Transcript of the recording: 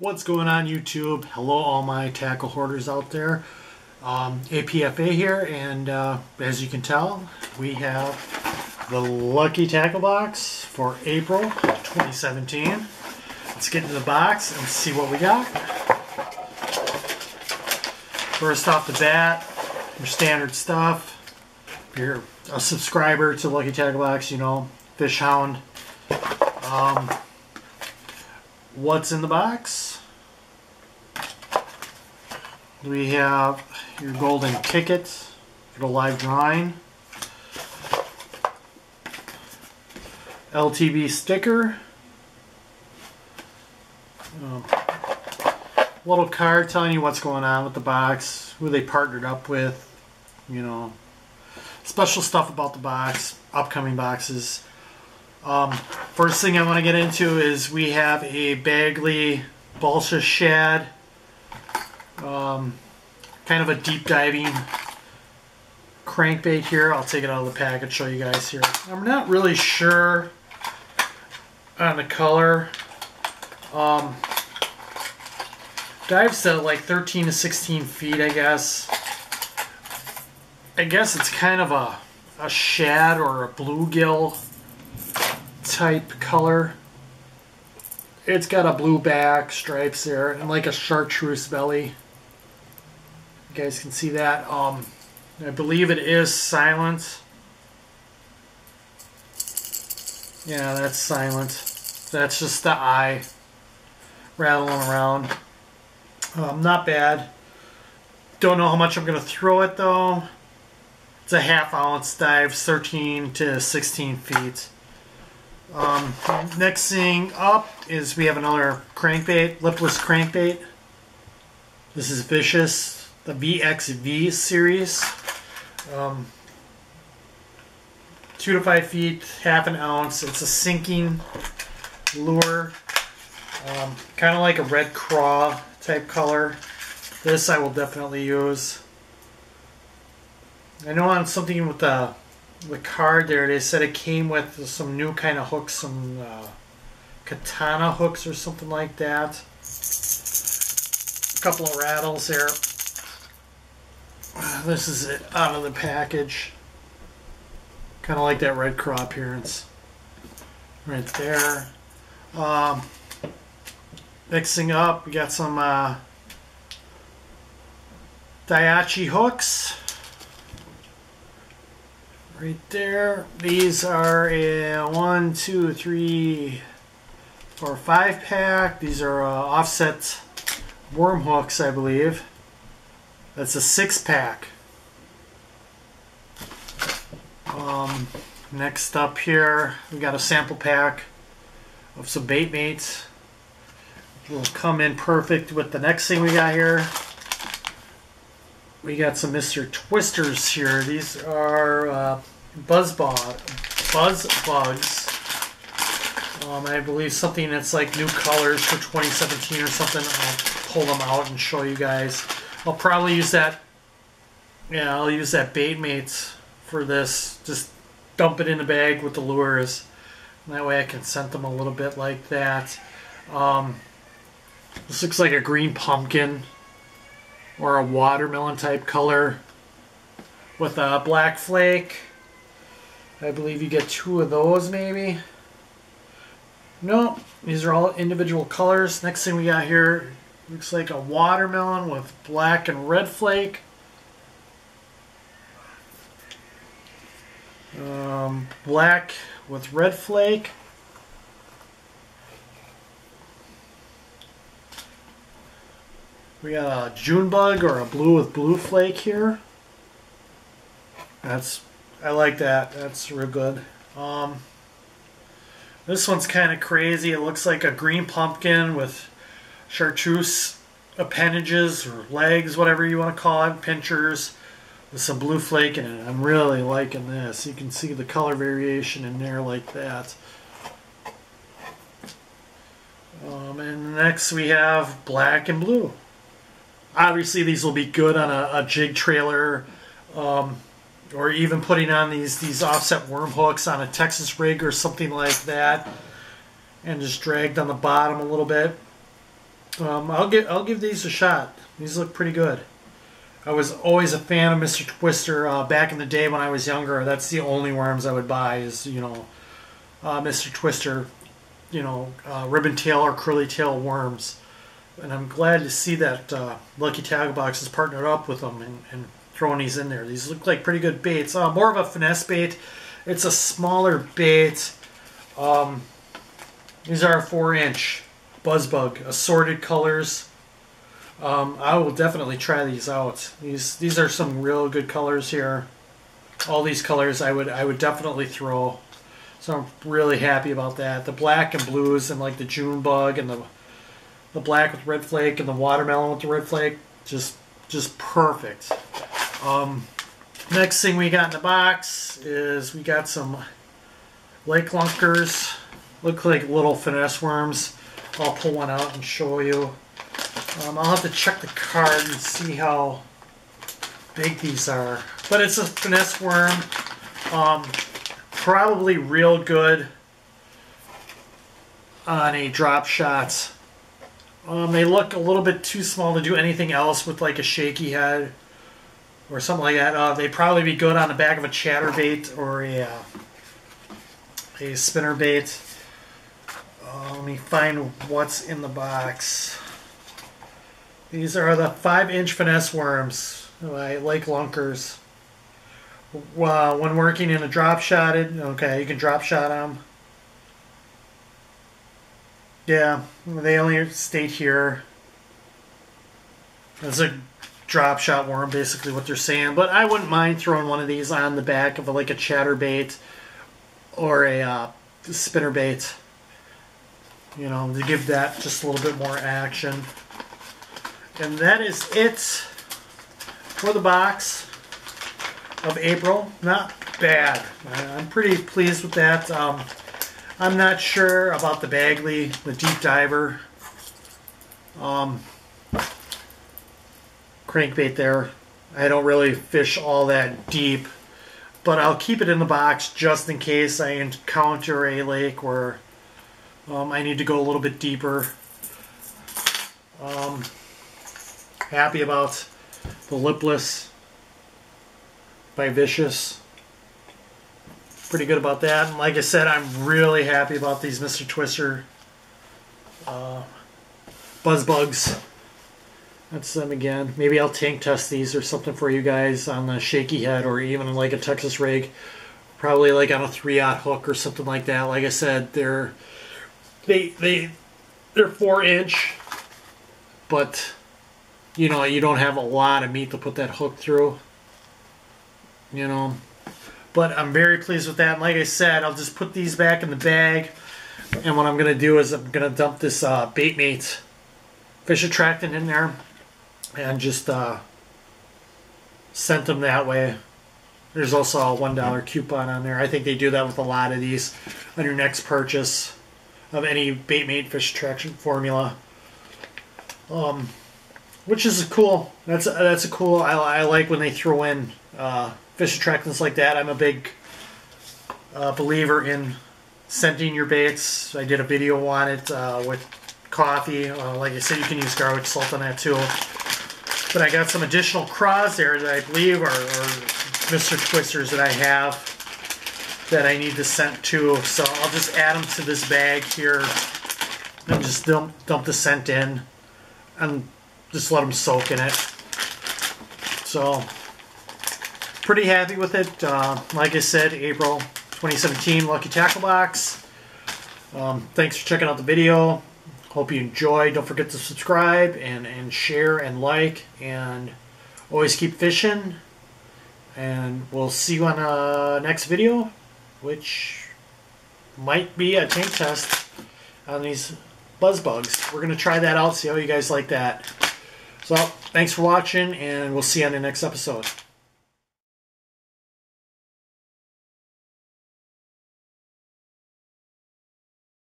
What's going on YouTube? Hello all my tackle hoarders out there. Um, APFA here and uh, as you can tell we have the Lucky Tackle Box for April 2017. Let's get into the box and see what we got. First off the bat, your standard stuff. If you're a subscriber to Lucky Tackle Box, you know, Fish Hound. Um, what's in the box. We have your golden ticket for live drawing. LTB sticker. Um, little card telling you what's going on with the box, who they partnered up with, you know, special stuff about the box, upcoming boxes. Um, first thing I want to get into is we have a Bagley Balsa Shad. Um, kind of a deep diving crankbait here. I'll take it out of the package show you guys here. I'm not really sure on the color. Um, dive set like 13 to 16 feet, I guess. I guess it's kind of a, a shad or a bluegill type color. It's got a blue back, stripes there, and like a chartreuse belly. You guys can see that. Um, I believe it is silent. Yeah, that's silent. That's just the eye rattling around. Um, not bad. Don't know how much I'm going to throw it though. It's a half ounce dive, 13 to 16 feet. Um, next thing up is we have another crankbait, lipless crankbait. This is Vicious, the VXV series. Um, two to five feet, half an ounce. It's a sinking lure, um, kind of like a red craw type color. This I will definitely use. I know on something with the the card there, they said it came with some new kind of hooks, some uh, katana hooks or something like that. A couple of rattles there. This is it out of the package. Kind of like that red craw appearance. Right there. Um, mixing up, we got some uh, hooks right there. These are a one, two, three, four, five pack. These are uh, offset worm hooks, I believe. That's a six pack. Um, next up here, we got a sample pack of some bait mates. Will come in perfect with the next thing we got here we got some Mr. Twisters here. These are uh, buzz, buzz bugs. Um, I believe something that's like new colors for 2017 or something. I'll pull them out and show you guys. I'll probably use that. Yeah, I'll use that bait mates for this. Just dump it in the bag with the lures. And that way I can scent them a little bit like that. Um, this looks like a green pumpkin or a watermelon type color with a black flake. I believe you get two of those maybe. No, these are all individual colors. Next thing we got here looks like a watermelon with black and red flake. Um, black with red flake. We got a June bug or a blue with blue flake here. That's I like that. That's real good. Um, this one's kind of crazy. It looks like a green pumpkin with chartreuse appendages or legs, whatever you want to call it, pinchers with some blue flake in it. I'm really liking this. You can see the color variation in there like that. Um, and next we have black and blue obviously these will be good on a, a jig trailer um, or even putting on these these offset worm hooks on a Texas rig or something like that and just dragged on the bottom a little bit Um, I'll give I'll give these a shot. These look pretty good. I was always a fan of Mr. Twister uh, back in the day when I was younger. That's the only worms I would buy is you know uh, Mr. Twister, you know uh, ribbon tail or curly tail worms. And I'm glad to see that uh, Lucky Tackle Box has partnered up with them and, and throwing these in there. These look like pretty good baits. Uh, more of a finesse bait. It's a smaller bait. Um, these are four inch Buzzbug, assorted colors. Um, I will definitely try these out. These these are some real good colors here. All these colors I would I would definitely throw. So I'm really happy about that. The black and blues and like the June bug and the the black with red flake and the watermelon with the red flake, just just perfect. Um, next thing we got in the box is we got some lake lunkers. Look like little finesse worms. I'll pull one out and show you. Um, I'll have to check the card and see how big these are. But it's a finesse worm. Um, probably real good on a drop shot. Um, they look a little bit too small to do anything else with like a shaky head or something like that. Uh, they'd probably be good on the back of a chatterbait or a, uh, a spinner bait. Uh, let me find what's in the box. These are the 5 inch finesse worms by Lake Lunkers. Uh, when working in a drop shotted, okay, you can drop shot them. Yeah, they only stayed here. It's a drop shot worm, basically what they're saying. But I wouldn't mind throwing one of these on the back of a, like a chatterbait or a uh, spinner bait you know, to give that just a little bit more action. And that is it for the box of April. Not bad. I'm pretty pleased with that. Um, I'm not sure about the Bagley, the Deep Diver. Um, crankbait there. I don't really fish all that deep, but I'll keep it in the box just in case I encounter a lake where um, I need to go a little bit deeper. Um, happy about the Lipless by Vicious. Pretty good about that. And like I said, I'm really happy about these Mr. Twister uh, Buzz Bugs. That's them again. Maybe I'll tank test these or something for you guys on the shaky head or even like a Texas rig. Probably like on a 3-aught hook or something like that. Like I said, they're they they they're four inch, but you know you don't have a lot of meat to put that hook through. You know, but I'm very pleased with that. And like I said, I'll just put these back in the bag. And what I'm gonna do is I'm gonna dump this uh, Baitmate fish attractant in there, and just uh, scent them that way. There's also a one dollar coupon on there. I think they do that with a lot of these on your next purchase of any Baitmate fish attraction formula. Um, which is cool. That's that's a cool. I, I like when they throw in uh, fish attractants like that. I'm a big uh, believer in scenting your baits. I did a video on it uh, with coffee. Uh, like I said, you can use garlic salt on that too. But I got some additional craws there that I believe are, are Mr. Twisters that I have that I need to scent to. So I'll just add them to this bag here and just dump, dump the scent in and just let them soak in it. So pretty happy with it. Uh, like I said, April 2017 Lucky Tackle Box. Um, thanks for checking out the video. Hope you enjoyed. Don't forget to subscribe and, and share and like and always keep fishing. And we'll see you on the uh, next video which might be a tank test on these buzz bugs. We're going to try that out, see how you guys like that. So, thanks for watching, and we'll see you on the next episode.